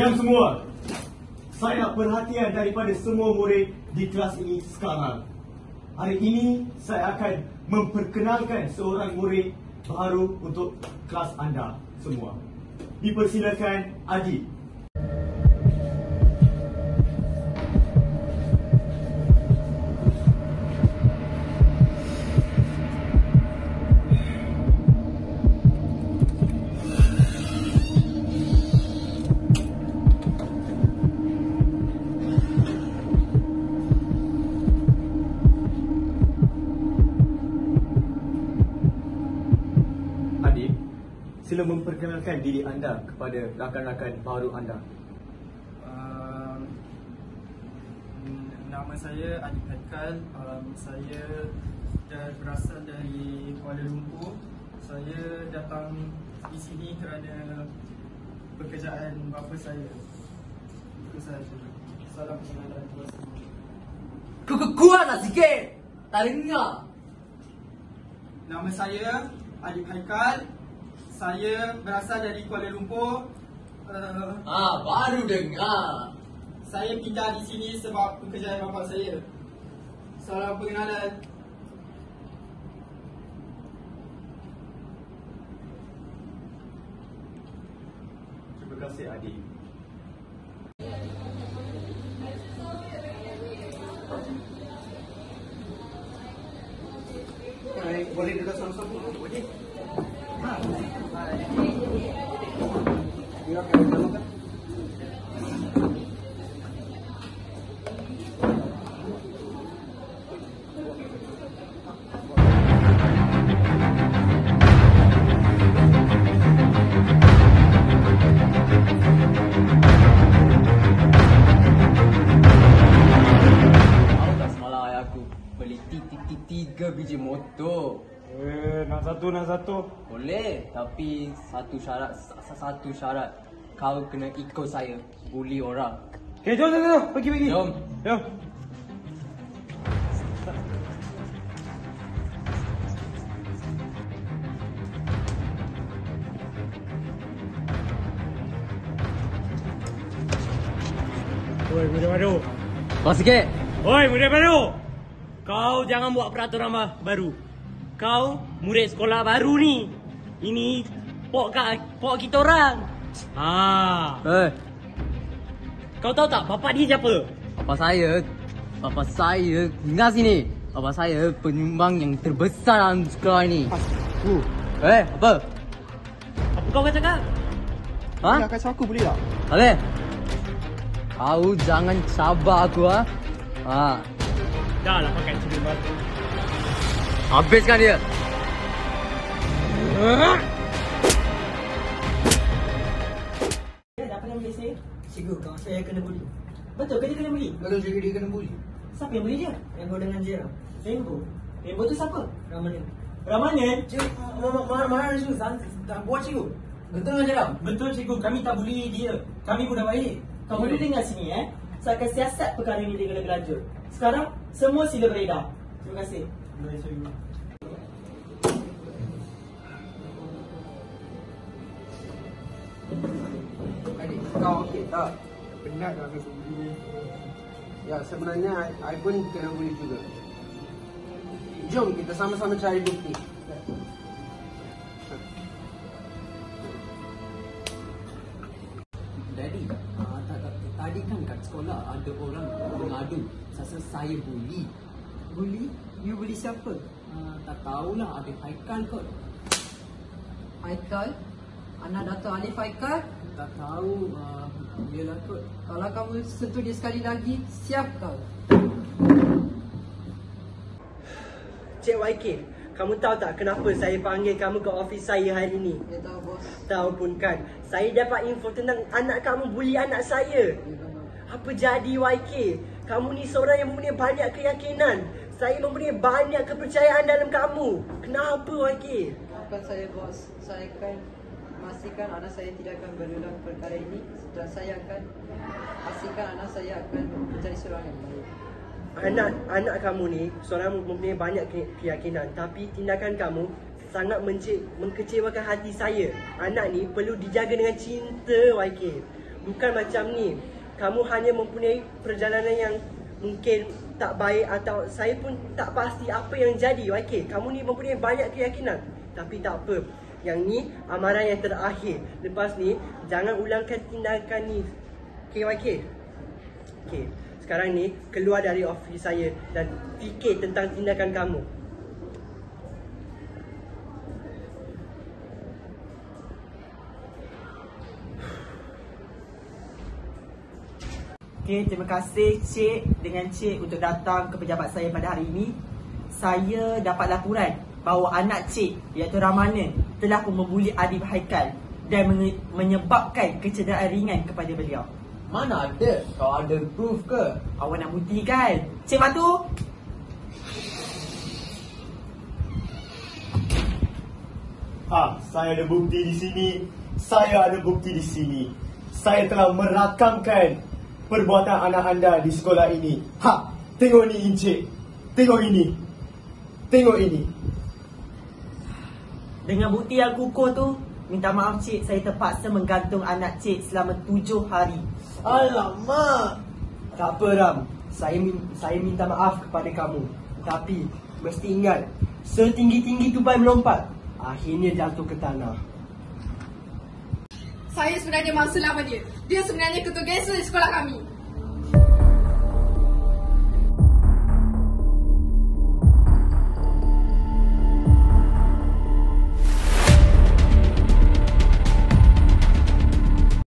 Diam semua. Saya nak perhatian daripada semua murid di kelas ini sekarang. Hari ini saya akan memperkenalkan seorang murid baru untuk kelas anda semua. Dipersilakan Adi. Sila memperkenalkan diri anda kepada rakan-rakan baru anda. Um, nama saya Adi Haikal. Um, saya dan berasal dari Kuala Lumpur. Saya datang di sini kerana pekerjaan bapa saya. Itu sahaja. Salam pengenalan kepada semua. Kau kekuat lah sikit. Tak dengar. Nama saya Adi Haikal. Saya berasal dari Kuala Lumpur. Uh, Ah, baru dengar. saya pindah di sini sebab pekerjaan bapa saya. Salam pengenalan. Terima kasih Adi. Boleh duduk sama-sama Boleh? Tiga biji motor. Eh, nak satu, nak satu. Boleh, tapi satu syarat, sa- sa- satu syarat. Kau kena ikut saya, bully orang. Okay, jom, jom, jom. Pergi, pergi. Jom. Jom. Oi, murid baru. Kau sikit. Oi, murid baru. Kau jangan buat peraturan ba- baru. Kau murid sekolah baru ni. Ini pok kak, pok kita orang. Ha. Eh, Kau tahu tak bapak dia siapa? Papa saya, papa saya, dengar sini. Papa saya penyumbang yang terbesar dalam sekolah ini. Uh. Eh, apa? Apa kau akan cakap? Ha? Nak kacau aku boleh tak? Boleh? Kau jangan cabar aku ha. Ha. Dah lah pakai cermin baru. Habiskan dia. Ya, apa yang boleh saya? Cikgu, kawan saya kena buli. Betul ke dia kena buli? Betul juga dia kena bully. Siapa yang buli dia? Rainbow dengan Jera. Rainbow? Rainbow tu siapa? Ramanan. Ramanan? Cikgu, mana mana cikgu? Tak buat cikgu. Betul ke Jeram? Betul cikgu, kami tak buli dia. Kami budak baik. Kau boleh dengar sini eh. Saya akan siasat perkara ini dengan lebih lanjut. Sekarang, semua sila beredar. Terima kasih. Adik, kau okey tak? Penat tak rasa begini. Ya, sebenarnya I, I pun kena bully juga. Jom kita sama-sama cari bukti. Kat sekolah ada orang mengadu Sasa saya bully Buli? You buli siapa? uh, Tak tahulah ada Haikal kot Haikal Anak Dato' Alif Haikal Tak tahu uh, Yelah kot Kalau kamu sentuh dia sekali lagi Siap kau Cik YK, kamu tahu tak kenapa saya panggil kamu ke office saya hari ini? Dia tahu bos Tahu pun kan, saya dapat info tentang anak kamu bully anak saya. Apa jadi YK? Kamu ni seorang yang mempunyai banyak keyakinan. Saya mempunyai banyak kepercayaan dalam kamu. Kenapa YK? Maafkan saya bos Saya akan Memastikan anak saya tidak akan berulang perkara ini Dan saya akan Pastikan anak saya akan Menjadi seorang yang baik Anak anak kamu ni seorang mempunyai banyak ke- keyakinan tapi tindakan kamu sangat mence- mengkecewakan hati saya. Anak ni perlu dijaga dengan cinta YK. Bukan macam ni. Kamu hanya mempunyai perjalanan yang mungkin tak baik atau saya pun tak pasti apa yang jadi YK. Kamu ni mempunyai banyak keyakinan. Tapi tak apa. Yang ni amaran yang terakhir. Lepas ni jangan ulangkan tindakan ni. Okay YK. Okay. Sekarang ni keluar dari ofis saya dan fikir tentang tindakan kamu. Okey, terima kasih Cik dengan Cik untuk datang ke pejabat saya pada hari ini. Saya dapat laporan bahawa anak Cik iaitu Ramanan telah pun membuli Adib Haikal dan menye- menyebabkan kecederaan ringan kepada beliau. Mana ada? Kau ada proof ke? Awak nak buktikan? Cik Batu? Ha, saya ada bukti di sini. Saya ada bukti di sini. Saya telah merakamkan perbuatan anak anda di sekolah ini. Ha, tengok ni Encik. Tengok ini. Tengok ini. Dengan bukti yang kukuh tu, minta maaf Cik, saya terpaksa menggantung anak Cik selama tujuh hari. Alamak. Tak apa Ram. Saya saya minta maaf kepada kamu. Tapi mesti ingat, setinggi-tinggi tupai melompat, akhirnya jatuh ke tanah. Saya sebenarnya maksud lama dia. Dia sebenarnya ketua gangster di sekolah kami.